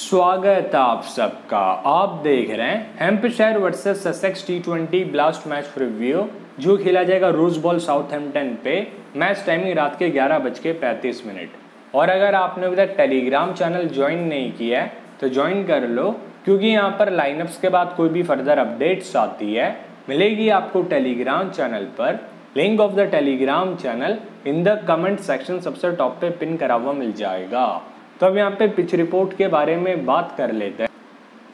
स्वागत आप सबका। आप देख रहे हैं Hampshire versus Sussex T twenty blast match review जो खेला जाएगा रोज बॉल साउथहैम्पटन पे मैच टाइमिंग रात के ग्यारह बज के पैंतीस मिनट। और अगर आपने अभी तक टेलीग्राम चैनल ज्वाइन नहीं किया है तो ज्वाइन कर लो, क्योंकि यहाँ पर लाइनअप्स के बाद कोई भी फर्दर अपडेट्स आती है, मिलेगी आपको टेलीग्राम चैनल पर। Link of the Telegram channel in the comment section सबसे टॉप पे पिन करा हुआ मिल जाएगा। तो अब यहाँ पे पिच रिपोर्ट के बारे में बात कर लेते हैं।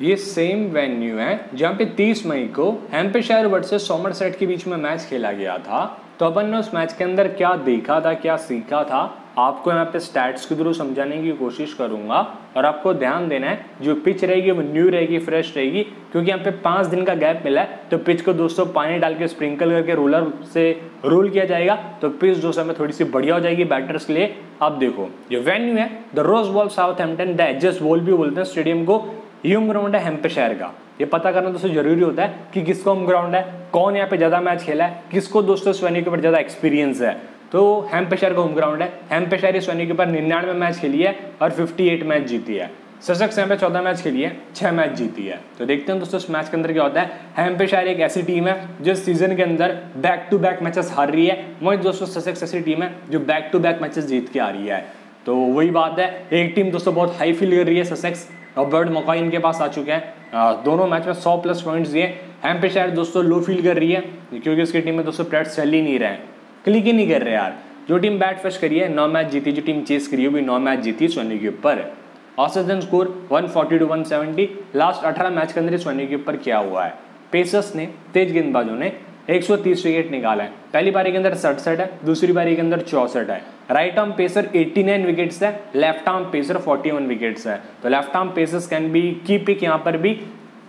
ये सेम वेन्यू है, जहाँ पे 30 मई को हेम्पेशायर वर्सेस सोमरसेट के बीच में मैच खेला गया था। तो अपन ने उस मैच के अंदर क्या देखा था, क्या सीखा था? आपको यहाँ पे स्टैट्स के थ्रू समझाने की कोशिश करूँगा और आपको ध्यान देना है, जो पिच रहेगी वो न्यू रहेगी फ्रेश रहेगी, क्योंकि यहाँ पे पाँच दिन का गैप मिला है तो पिच को दोस्तों पानी डाल के स्प्रिंकल करके रोलर से रोल किया जाएगा तो पिच दोस्तों में थोड़ी सी बढ़िया हो जाएगी बैटर्स के लिए। अब देखो जो वेन्यू है the Rose Bowl Southampton the Ageas Bowl भी बोलते हैं स्टेडियम को यूम ग्राउंड है हेम्पेशायर का। ये पता करना दोस्तों ज़रूरी होता है कि किसको होम ग्राउंड है, कौन यहाँ पे ज़्यादा मैच खेला है, किसको दोस्तों इस वेन्यू के ऊपर ज़्यादा एक्सपीरियंस है। तो हेम्पेशायर का होम ग्राउंड है। हेम्पेशायर इस वेन्यू के ऊपर निन्यानवे मैच खेली है और 58 मैच जीती है। सशक्स यहाँ पे चौदह मैच खेली है, छह मैच जीती है। तो देखते हैं दोस्तों इस मैच के अंदर क्या होता है। हेम्पेशायर एक ऐसी टीम है जो सीज़न के अंदर बैक टू बैक मैचेस हार रही है। वही दोस्तों सशक्स ऐसी टीम है जो बैक टू बैक मैचेस जीत के आ रही है। तो वही बात है, एक टीम दोस्तों बहुत हाई फील कर रही है ससेक्स और बर्ड मकॉय इनके पास आ चुके हैं। दोनों मैच में 100 प्लस पॉइंट्स दिए। हेम्पेशायर दोस्तों लो फील कर रही है, क्योंकि उसकी टीम में दोस्तों प्लेट चल ही नहीं रहे। हैं क्लिक ही नहीं कर रहे यार। जो टीम बैट फ़र्स्ट करी है, नौ मैच जीती, जो टीम चेस करी है भी नौ मैच जीती सोनी के ऊपर। औसतन स्कोर 140 टू 170 लास्ट 18 मैच के अंदर सोनी के ऊपर क्या हुआ है? पेसर्स ने, तेज गेंदबाजों ने 130 विकेट निकाला है। पहली पारी के अंदर सड़सठ है, दूसरी पारी के अंदर चौसठ है। राइट आर्म पेसर 89 विकेट्स है लेफ़्ट आर्म पेसर 41 विकेट्स है। तो left arm pacers can be key pick यहाँ पर भी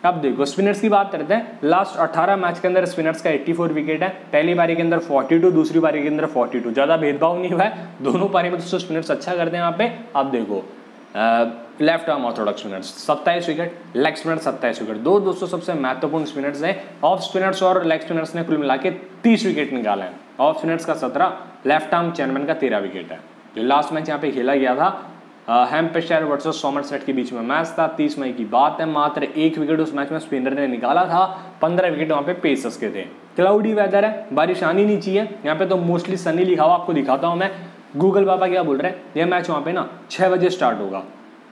अब देखो स्पिनर्स की बात करते हैं। लास्ट 18 मैच के अंदर स्पिनर्स का 84 विकेट है। पहली पारी के अंदर 42 दूसरी पारी के अंदर 42 ज़्यादा भेदभाव नहीं हुआ है। दोनों पारी में दोस्तों स्पिनर्स अच्छा करते हैं यहाँ पे। अब देखो लेफ़्ट आर्म ऑर्थोडॉक्स स्पिनर्स सत्ताईस विकेट लेग स्पिनर सत्ताईस विकेट दो दोस्तों, सबसे महत्वपूर्ण स्पिनर्स हैं। ऑफ़ स्पिनर्स और लेग स्पिनर्स ने कुल मिला के विकेट निकाले हैं। ऑफ़ स्पिनर्स का सत्रह लेफ़्ट आर्म चेयरमैन का तेरह विकेट है। जो लास्ट मैच यहाँ पे खेला गया था हेम्पेशायर वर्सेस सोमरसेट के बीच में मैच था। तीस मई की बात है। मात्र एक विकेट उस मैच में स्पिनर ने निकाला था। पंद्रह विकेट वहाँ पे पेसर्स के थे। क्लाउडी वेदर है। बारिश आनी नहीं चाहिए। यहाँ पे तो मोस्टली सनी लिखा हुआ आपको दिखाता हूँ मैं। गूगल बाबा क्या बोल रहे हैं? यह मैच वहाँ पे ना छः बजे स्टार्ट होगा।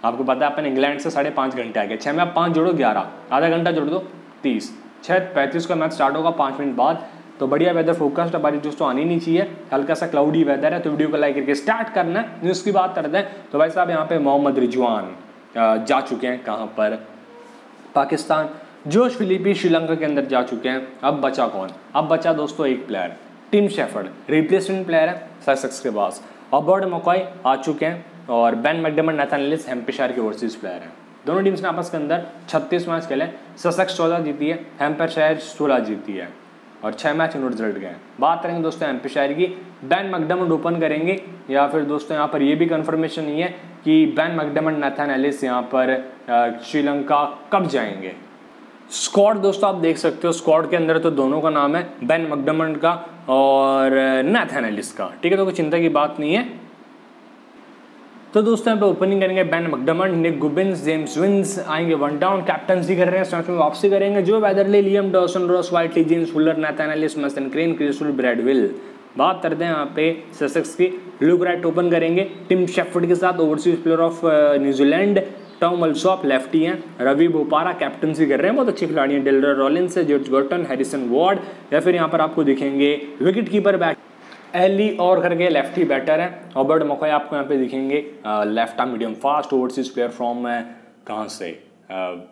आपको पता है अपन इंग्लैंड से साढ़े पाँच घंटे आ गए छः में आप पाँच जोड़ो ग्यारह। आधा घंटा जोड़ दो, तीस। छः पैंतीस का मैच स्टार्ट होगा पाँच मिनट बाद। तो बढ़िया वेदर फोकस्ड हमारी दोस्तों आनी नहीं चाहिए, हल्का सा क्लाउडी वेदर है तो वीडियो को लाइक करके स्टार्ट करना है न्यूज़ की बात करते हैं। तो भाई साहब, यहाँ पे मोहम्मद रिजवान जा चुके हैं कहाँ पर? पाकिस्तान। जोश फिलिपी, श्रीलंका के अंदर जा चुके हैं। अब बचा कौन? अब बचा दोस्तों एक player Tim Shepherd replacement player है ससेक्स के पास। अबर्ड मकॉय आ चुके हैं और बैन मैकडमन नेथानलिस हेम्पेशायर के ओवरसीज प्लेयर हैं। दोनों टीम्स ने आपस के अंदर 36 मैच खेले ससेक्स चौदह जीती है हेम्पेशायर सोलह जीती है। और छः मैच उन्होंने रिज़ल्ट गए बात करेंगे दोस्तों एम एम्पेशायर की। बैन मकडमंड ओपन करेंगे, या फिर दोस्तों यहाँ पर ये भी कन्फर्मेशन नहीं है कि बैन मकडमंड नैथन एलिस यहाँ पर श्रीलंका कब जाएँगे? स्क्वाड दोस्तों आप देख सकते हो स्क्वाड के अंदर तो दोनों का नाम है बैन मकडमंड का और नैथन एलिस का। ठीक है तो कोई चिंता की बात नहीं है। तो दोस्तों, यहाँ पे ओपनिंग करेंगे Ben McDermott Nick Gubbins James Vince आएँगे वन डाउन कैप्टनसी कर रहे हैं स्टार्ट में वापसी करेंगे। जो Weatherley Liam Dawson Ross Whiteley James Fuller Nathan Ellis Mason Crane crystal Brad Wheal बात करते हैं यहाँ पे ससेक्स की। लुक राइट ओपन करेंगे। टिम शेफर्ड के साथ overseas player of New Zealand Tom Alsop lefty हैं। रवि बोपारा कैप्टनसी कर रहे हैं। बहुत अच्छे खिलाड़ी हैं। डेलर रॉलिन्स है जॉर्ज गर्टन हैरिसन वार्ड या फिर यहाँ पर आपको दिखेंगे विकेट कीपर बैट एली और करके लेफ़्ट ही बैटर है। ऑबर्ट मकोय आपको यहाँ पे दिखेंगे। Left arm medium fast overseas player from कहाँ से?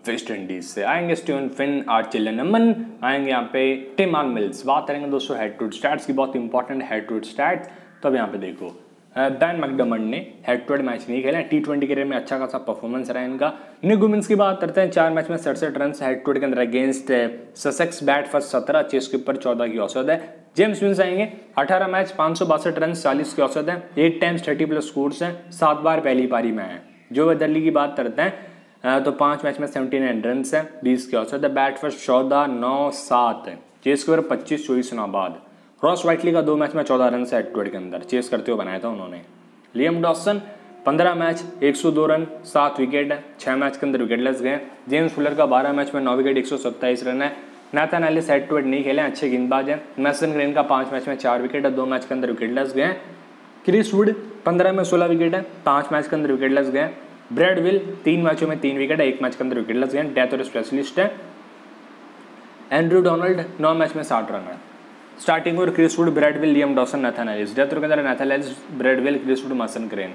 वेस्ट इंडीज से। आएँगे स्टीवन फिन आर्चिलनमन आएँगे यहाँ पे टिम आन मिल्स बात करेंगे दोस्तों हेड टू स्टैट्स की, बहुत इंपॉर्टेंट हेड टू स्टैट्स तो अब यहाँ पे देखो। बैन मैकडमंड ने हेड टू हेड मैच नहीं खेला। टी ट्वेंटी करियर में अच्छा खासा परफॉर्मेंस रहा है इनका निगुमिन्स की बात करते हैं। चार मैच में सड़सठ रन हेड टू हेड के अंदर अगेंस्ट ससेक्स बैट फ़र्स्ट सत्रह चेस के ऊपर चौदह की औसत है। जेम्स विंस आएँगे। 18 मैच, पाँच सौ बासठ रन, चालीस के औसत है। Eight times thirty plus scores हैं। सात बार पहली पारी में है। जो वेदरली की बात करते हैं तो पाँच मैच में सेवेंटी नाइन रन है, बीस के औसत है। बैट फ़र्स्ट चौदह, नौ, सात चेस के ओवर पच्चीस, चौबीस नौ बाद। रॉस वाइटली का दो मैच में चौदह रन है एटवर्ड के अंदर। चेस करते हुए बनाया था उन्होंने। लियम डॉसन पंद्रह मैच 102 रन, सात विकेट है। छः मैच के अंदर विकेट विकेटलेस गए जेम्स फुलर का बारह मैच में नौ विकेट, एक सौ सत्ताईस रन है। Nathan Ellis head to head नहीं खेले अच्छे गेंदबाज हैं मैसन ग्रेन का पाँच मैच में चार विकेट है दो मैच के अंदर विकेटलेस गए हैं क्रिस वुड पंद्रह में सोलह विकेट है पाँच मैच के अंदर विकेटलेस गए हैं ब्रेड विल तीन मैचों में तीन विकेट है एक मैच के अंदर विकेटलेस गए हैं डेथ और स्पेशलिस्ट है. एंड्रू डोनाल्ड नौ मैच में साठ रन है. स्टार्टिंग और Chris Wood Brad Wheal Liam Dawson Nathan Ellis death और के अंदर Nathan Ellis Brad Wheal Chris Wood Mason Crane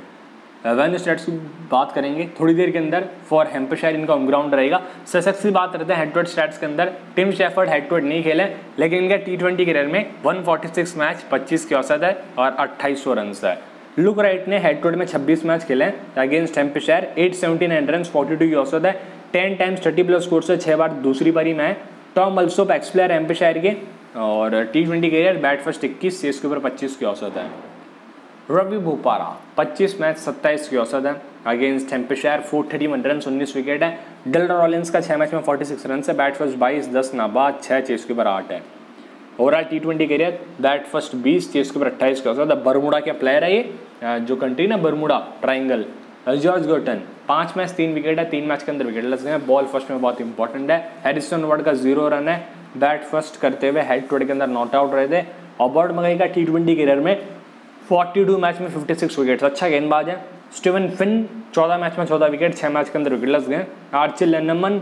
van stats की बात करेंगे, थोड़ी देर के अंदर फॉर हेम्पशायर इनका होम ग्राउंड रहेगा। ससेक्स की बात करते हैं हेड स्टैट्स के अंदर। टिम शेफर्ड हेड नहीं खेले, लेकिन इनका टी ट्वेंटी करियर में 146 मैच 25 की औसत है और अट्ठाईस सौ रन है। लुक राइट ने हेड में 26 मैच खेले अगेंस्ट हेम्पशायर 879 रन 42 की औसत है। टेन टाइम्स 30 प्लस स्कोर से छः बार दूसरी पारी में है। Tom Alsop ex player Hampshire के, और T twenty career bat first इक्कीस से इसके ऊपर पच्चीस की औसत है। रवि भोपारा 25 मैच 27 की औसत है। Against Hampshire four thirty one run उन्नीस विकेट है। डल्डर रॉलिंस का छः मैच में 46 रन है। बैट फ़र्स्ट बाईस, दस नाबाद छः चेस के ऊपर आठ है। Overall T twenty career bat first बीस चेस के ऊपर अट्ठाईस की औसत है। बरमुड़ा के प्लेयर है ये? जो कंट्री ना, बरमुड़ा ट्राइंगल जॉर्ज गोटन पाँच मैच तीन विकेट है। तीन मैच के अंदर विकेट लग गए बॉल फ़र्स्ट में बहुत इंपॉर्टेंट है। हैरिसन वर्ड का ज़ीरो रन है। बैट फ़र्स्ट करते हुए हेड टू के अंदर नॉट आउट रहे थे। और मगई का टी ट्वेंटी करियर में 42 मैच में 56 विकेट अच्छा गेंदबाज है। स्टीवन फिन 14 मैच में 14 विकेट छः मैच के अंदर विकेट लग गए। आर्चिल लेनमन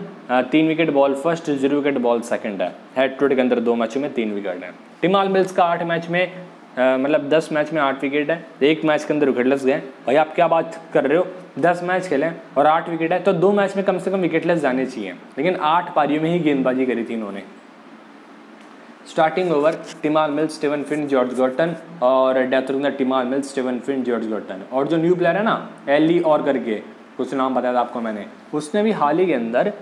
तीन wicket ball first zero wicket ball second है। हेड टू के अंदर दो मैचों में तीन विकेट है। टिमाल मिल्स का आठ मैच में मतलब दस मैच में आठ विकेट है। एक मैच के अंदर विकेट लग गए। भाई, आप क्या बात कर रहे हो? दस मैच खेले और आठ विकेट है तो दो मैच में कम से कम विकेटलेस जाने चाहिए। लेकिन आठ पारियों में ही गेंदबाजी करी थी इन्होंने। Starting over Tymal Mills Steven Finn George Garton और डेथ रुकना Tymal Mills Steven Finn George Garton और जो न्यू प्लेयर है ना एली और करके कुछ नाम बताया था आपको मैंने। उसने भी हाल ही के अंदर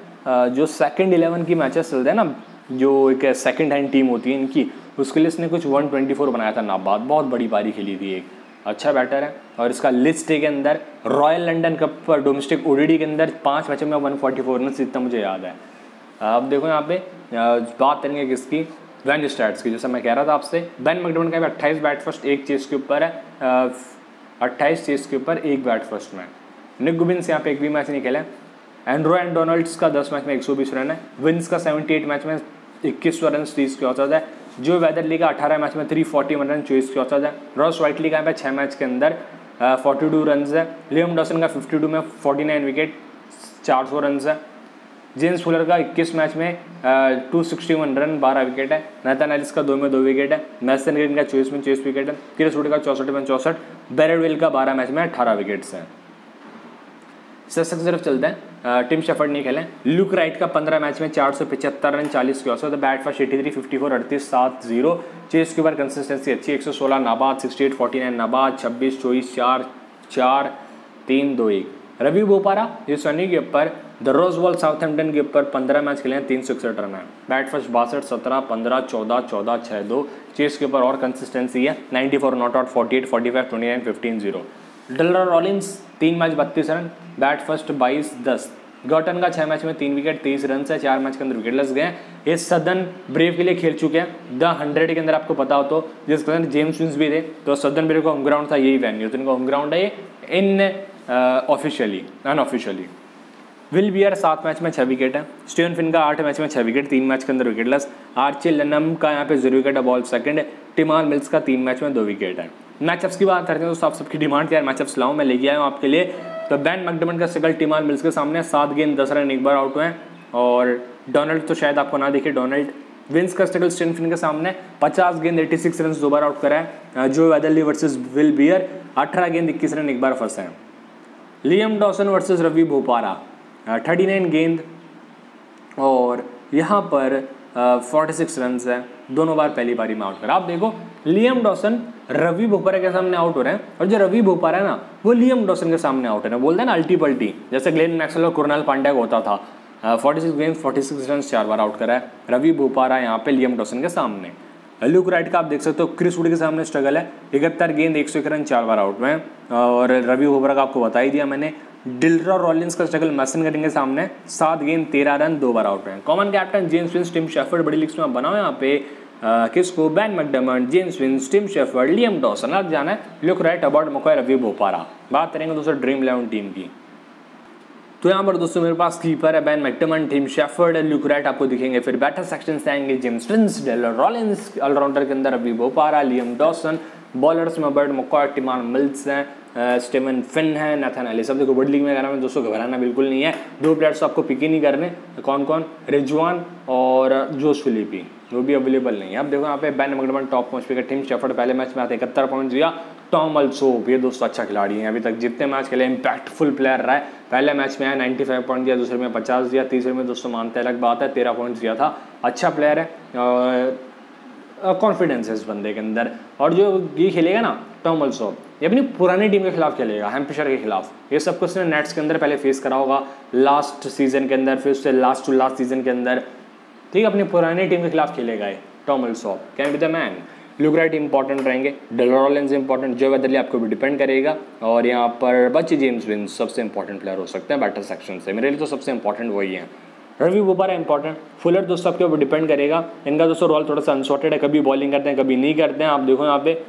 जो सेकंड इलेवन की मैचेस चलते हैं ना, जो एक सेकंड हैंड टीम होती है इनकी, उसके लिए इसने कुछ 124 बनाया था नाबाद बहुत बड़ी पारी खेली थी एक। अच्छा बैटर है। और इसका लिस्ट के अंदर रॉयल लंडन कप पर डोमेस्टिक ओडीडी के अंदर पाँच मैचों में वन फोर्टी फोर रन इतना मुझे याद है। अब देखो यहाँ पे बात करेंगे किसकी? वैन स्टार्ट की जैसा मैं कह रहा था आपसे बैन मैकडोन का अट्ठाईस बैट फ़र्स्ट एक चेस के ऊपर है अट्ठाईस चेस के ऊपर एक बैट फ़र्स्ट में। निक गुबिन्स यहाँ पे एक भी मैच नहीं खेले एंड्रो एंड डोनाल्ड्स का दस मैच में एक सौ बीस रन है। विंस का सेवेंटी एट मैच में इक्कीस सौ रन तीस की औसत है। जो वेदर लीग का अठारह मैच में थ्री फोर्टी वन रन चौबीस के औसत है। रॉस वाइटली का यहाँ पे छः मैच के अंदर फोर्टी टू रन है। लियम डॉसन का फिफ्टी टू में फोर्टी नाइन विकेट चार सौ रन है। जेम्स फुलर का 21 मैच में टू सिक्सटी वन रन बारह विकेट है। नैथन एलिस का दो में दो विकेट है। मैसन ग्रीन का चौबीस में चौबीस विकेट है। किरस का चौसठ में चौसठ। बेरेडवेल का बारह मैच में अठारह विकेट्स हैं। सशक तरफ़ चलते हैं। टिम शेफर्ड नहीं खेले। लुक राइट का पंद्रह मैच में चार सौ पिछहत्तर रन, चालीस की औसत bat four eighty three fifty four अड़तीस, सात ज़ीरो चेस के ऊपर कंसिस्टेंसी अच्छी, एक सौ सोलह नाबाद सिक्सटी एट फोर्टी नाइन नाबाद, छब्बीस, चौबीस, चार चार, तीन, दो, एक। रवि बोपारा, ये सनी के ऊपर, द रोज बॉल साउथहैम्पटन के ऊपर पंद्रह मैच खेले हैं, तीन सौ इकसठ रन है। बैट फ़र्स्ट बासठ, सत्रह, पंद्रह, चौदह चौदह छः दो। चेस के ऊपर और कंसिस्टेंसी है ninety four not out forty eight forty five twenty nine fifteen zero Delray Rawlins तीन मैच, बत्तीस रन। बैट फ़र्स्ट बाईस, दस। गॉटन का छः मैच में तीन विकेट तेईस रन से चार मैच के अंदर विकेट लग गए ये सदन ब्रेव के लिए खेल चुके हैं। द हंड्रेड के अंदर आपको पता हो तो जिसके अंदर जेम्स विंस भी थे तो सदन ब्रेव का होम ग्राउंड था, यही वेन्यू तो इनका होम ग्राउंड है in officially unofficially Will Beer सात मैच में छः विकेट है। स्टीवन फिन का आठ मैच में छः विकेट तीन मैच के अंदर विकेट लेस आर्चे लनम का यहाँ पे ज़ीरो विकेट है बॉल सेकंड है। टिमान मिल्स का तीन मैच में दो विकेट है। मैचअप्स की बात करते हैं तो आप सबकी डिमांड यार मैचअप्स लाऊं मैं लेके आया हूँ आपके लिए। तो बैन मैकडमन का सिकल टिमान मिल्स के सामने सात गेंद, दस रन एक बार आउट हुए हैं। और डोनाल्ड तो शायद आपको ना देखे डोनाल्ड विंस का स्ट्रगल स्टेनफिन के सामने 50 गेंद 86 रन दो बार आउट करा है। जो वेदरली वर्सेस विल बियर 18 गेंद 21 रन एक बार फंसे हैं। Liam Dawson versus Ravi Bopara thirty nine गेंद और यहाँ पर फोर्टी सिक्स रन है। दोनों बार पहली बारी में आउट करा। आप देखो लियम डॉसन रवि भोपारा के सामने आउट हो रहे हैं। और जो रवि भोपारा है ना, वो लियम डॉसन के सामने आउट हो रहे हैं। बोलते हैं ना अल्टी पल्टी जैसे ग्लेन मैक्सल और कुरनाल पांड्या को होता था। फोर्टी सिक्स गेंद फोर्टी सिक्स रन चार बार आउट करा है। रवि भोपारा यहाँ पे लियम डॉसन के सामने। लुक राइट का आप देख सकते हो, क्रिस वुड के सामने स्ट्रगल है। इकहत्तर गेंद, एक सौ एक रन, चार बार आउट में। और रवि ओबरा का आपको बता ही दिया मैंने। डिल्ड्रा रॉलिंस का स्ट्रगल मैसन कटिंग के सामने, सात गेंद, तेरह रन, दो बार आउट में। Common captain James Vince, Tim Shepherd, बड़ी लीग्स में बनाओ यहाँ पे। किसको? Ben McDermott James Vince, Tim Shepherd, Liam Dawson. अब जाना है, Luke Wright about McCoy Ravi Bopara. बात करेंगे दोस्तों, ड्रीम इलेवन टीम की। तो यहाँ पर दोस्तों मेरे पास कीपर है Ben McDermott Tim Shepherd Luke Wright आपको दिखेंगे। फिर बैटर सेक्शन से आएँगे जेम्स डेलर रॉलिंस ऑलराउंडर के अंदर अभी बोपारा लियम डॉसन बॉलर्स में बर्ड मकॉय टिमान मिल्स हैं स्टेवन फिन है नथन अली सब देखो वर्ल्ड लीग में में दोस्तों घबराना बिल्कुल नहीं है। दो प्लेयर्स आपको पिक ही नहीं करने। कौन कौन? रिजवान और जोश फिलिपी वो भी अवेलेबल नहीं है। अब देखो यहाँ पे बैन मगडमन टॉप पहुँच पे टीम शेफर्ड पहले मैच में आते, इकहत्तर पॉइंट दिया टॉम अल्सोप ये दोस्तों अच्छा खिलाड़ी है। अभी तक जितने मैच खेले इंपैक्टफुल प्लेयर रहा है। पहले मैच में आया 95 पॉइंट दिया, दूसरे में 50 दिया, तीसरे में दोस्तों मानते अलग बात है, तेरह पॉइंट दिया था। अच्छा प्लेयर है कॉन्फिडेंस है इस बंदे के अंदर। और जो ये खेलेगा ना टॉम अल्सोप ये अपनी पुरानी टीम के खिलाफ खेलेगा हेम्पशर के खिलाफ। ये सब कुछ उसने नेट्स के अंदर पहले फेस करा होगा लास्ट सीज़न के अंदर, फिर उससे लास्ट टू लास्ट सीज़न के अंदर। ठीक है, अपनी पुरानी टीम के खिलाफ खेलेगा ये Tom Alsop can be the man Luke Wright important रहेंगे डेलोरेंस इंपॉर्टेंट जो वेदरली आपको भी डिपेंड करेगा। और यहाँ पर बच्चे जेम्स विन सबसे इंपॉर्टेंट प्लेयर हो सकते हैं बैटर सेक्शन से। मेरे लिए तो सबसे इंपॉर्टेंट वही है। रवि बोपारा इंपॉर्टेंट फुलर दोस्तों आपके ऊपर डिपेंड करेगा। इनका दोस्तों रोल थोड़ा सा अनसॉर्टेड है, कभी बॉलिंग करते हैं, कभी नहीं करते हैं। आप देखो यहाँ पे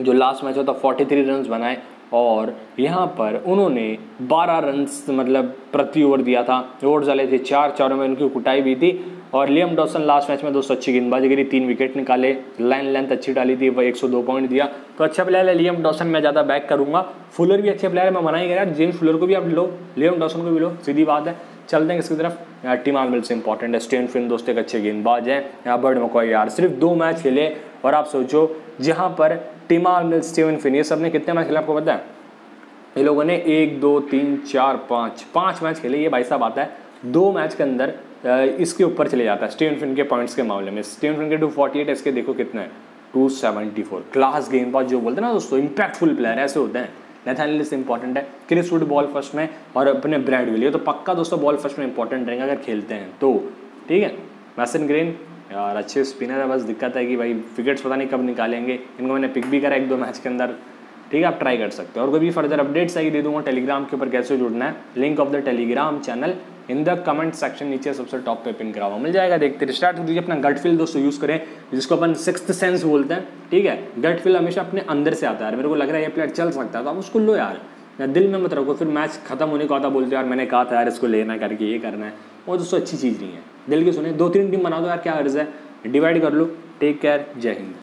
जो लास्ट मैच होता फोर्टी थ्री रन बनाए। और यहाँ पर उन्होंने 12 रन मतलब प्रति ओवर दिया था। ओवर डाले थे चार चारों में उनकी कुटाई भी थी। और लियम डॉसन लास्ट मैच में दोस्तों अच्छी गेंदबाजी करी, तीन विकेट निकाले लाइन लेंथ अच्छी डाली थी, वह 102 पॉइंट दिया। तो अच्छा प्लेयर है लियम डॉसन मैं ज़्यादा बैक करूँगा। फुलर भी अच्छे प्लेयर है, मैं मना ही करा जेम्स फुलर को भी आप लो लियम डॉसन को भी लो, सीधी बात है। चलते हैं इसकी तरफ़? टीम आलमिल से इंपॉर्टेंट है स्टेन फिन दोस्त एक अच्छे गेंदबाज हैं। यहाँ बर्ड मकोई यार, सिर्फ़ दो मैच खेले और आप सोचो, जहाँ पर टीमा मिल स्टीवन फिन ये सबने कितने मैच खेले आपको पता है? ये लोगों ने एक, दो, तीन, चार, पाँच पाँच मैच खेले, ये भाई साहब आता है। दो मैच के अंदर इसके ऊपर चले जाता है। स्टीवन फिन के पॉइंट्स के मामले में। स्टीवन फिन के टू फोर्टी एट इसके देखो कितने हैं। टू सेवेंटी फोर क्लास गेंदबाज जो बोलते हैं ना दोस्तों इंपैक्टफुल प्लेयर ऐसे होते हैं। नेथानिलिस इंपॉर्टेंट है। क्रिस वुड बॉल फ़र्स्ट में और अपने ब्रैड विल ये तो पक्का दोस्तों बॉल फ़र्स्ट में इंपॉर्टेंट रहेंगे अगर खेलते हैं तो। ठीक है? मैसन ग्रीन यार अच्छे स्पिनर है। बस दिक्कत है कि भाई विकेट्स पता नहीं कब निकालेंगे। इनको मैंने पिक भी करा एक दो मैच के अंदर। ठीक है? आप ट्राई कर सकते हो। और कोई भी फर्दर अपडेट्स आएगी, दे दूँगा। टेलीग्राम के ऊपर कैसे जुड़ना है। Link of the Telegram channel in the comment section नीचे सबसे टॉप पे पिन करा हुआ मिल जाएगा, देखते स्टार्ट दीजिए अपना गट फील दोस्तों यूज़ करें, जिसको अपन सिक्स सेंस बोलते हैं, ठीक है? गट फील हमेशा अपने अंदर से आता है। मेरे को लग रहा है ये प्लेयर चल सकता है तो आप उसको लो यार। या दिल में मत रखो, फिर मैच खत्म होने को आता बोलते यार, मैंने कहा था यार, इसको लेना करके ये करना है। वो दोस्तों अच्छी चीज़ नहीं है। दिल की सुने, दो तीन टीम बना दो यार, क्या अर्ज़ है? डिवाइड कर लो। टेक केयर जय हिंद।